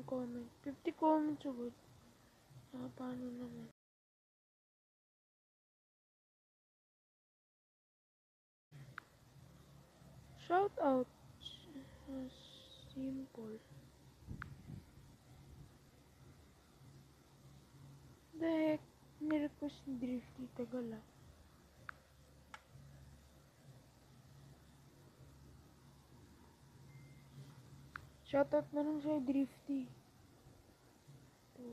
one comment, 50 comments are good. यहाँ पानी ना Shout out simple. The heck, मेरे कुछ दृष्टि तक गला Shoutout na lang sa'yo, Drifty. Ito.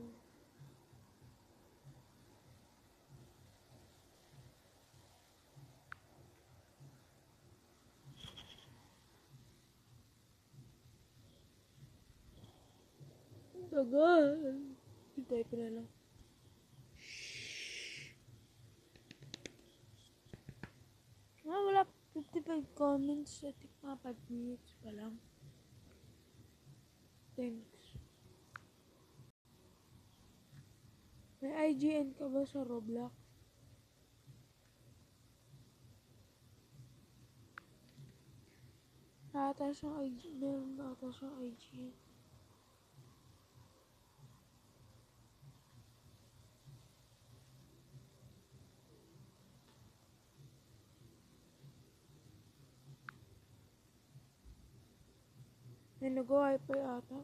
Tagal. Ko na lang. Ah, wala. 55 comments. I think mga 5 minutes pa lang. Thanks. May IGN ka ba sa Roblox? Ata siyang IG, meron ba ata siyang IGN? May nag-wifi ata.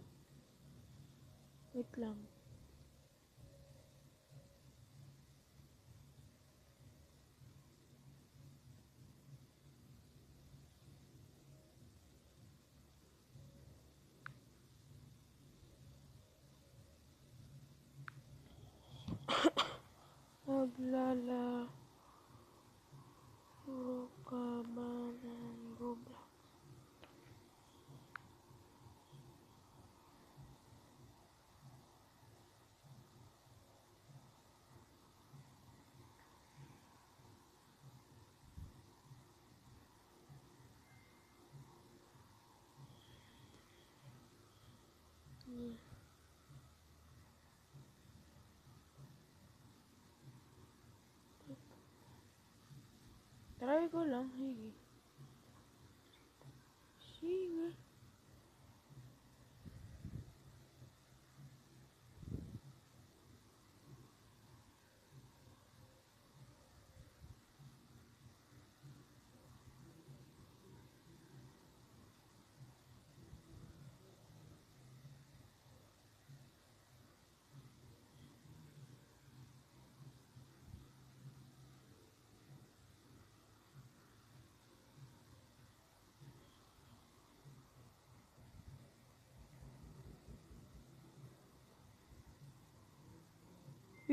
Wait lang. Naglalaro ka ba ng Roblox? Hmm. Try ko lang, sige.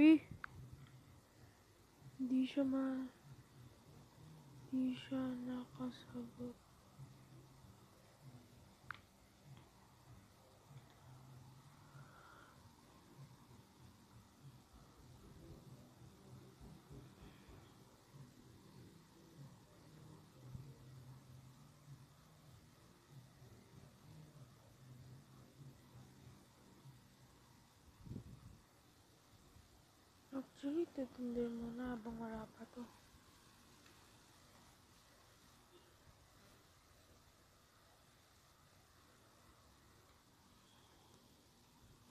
Eh. Hindi siya ma... Hindi siya nakasagot. 조금 늘거나 멍을 아파도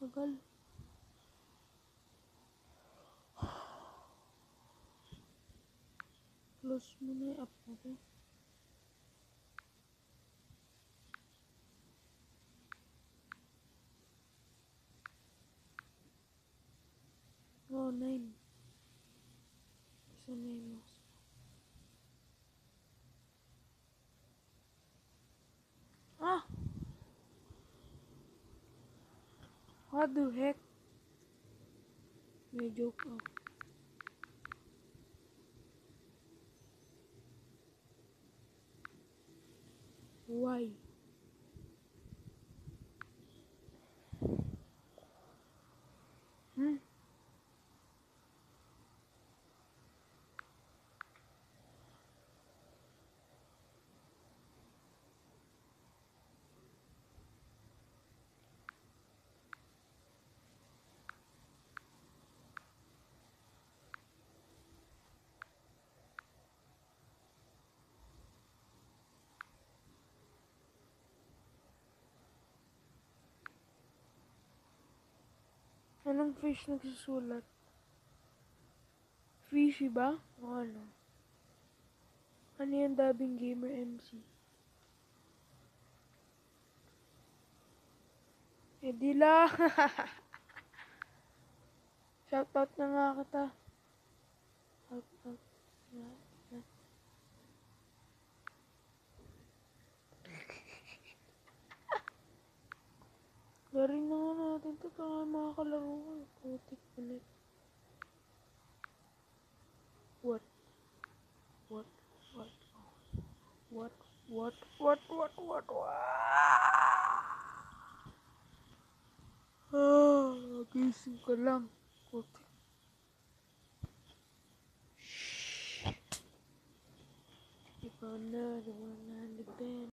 이걸 플러스 문에 아프고 Oh, name. What the heck? May joke ako. Why? Anong fish nagsusulat? Fishy ba? O ano? Ano yung dabing gamer MC? Eh di lang. Shoutout na nga kita. Shoutout na. what, what, what, what, what, what, what, what? Ah, gising ka lang. Okay. Shh. If I one on the band.